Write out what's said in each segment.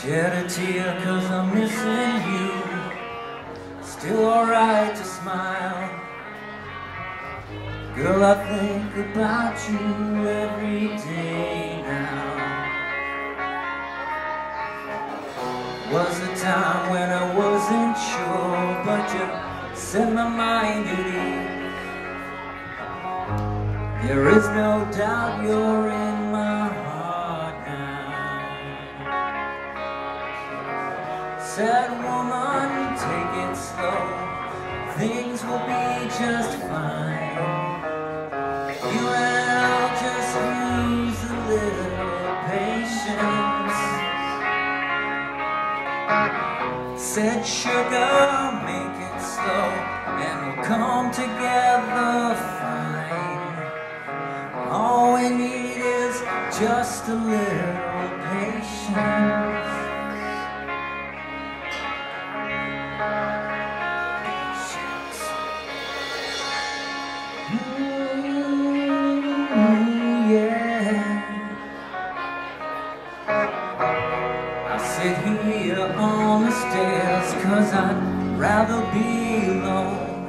Shed a tear cause I'm missing you. Still alright to smile. Girl, I think about you every day now. Was a time when I wasn't sure But you set my mind at ease. There is no doubt you're in my heart Sad woman, take it slow. Things will be just fine. You and I'll just use a little patience. Said sugar, make it slow, and we'll come together fine. All we need is just a little patience. Here on the stairs cause I'd rather be alone.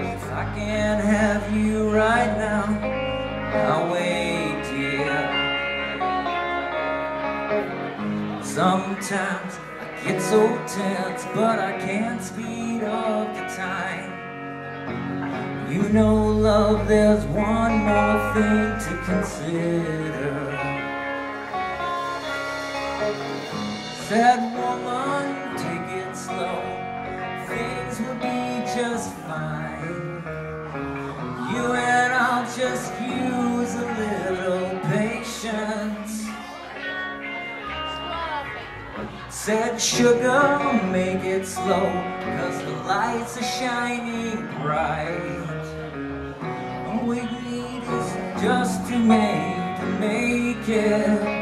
If I can't have you right now, I'll wait, dear. Sometimes I get so tense, but I can't speed up the time. You know, love, there's one more thing to consider. Sad woman, take it slow. Things will be just fine. You and I'll just use a little patience. Said sugar, make it slow, cause the lights are shining bright. All we need is just to make, to make it.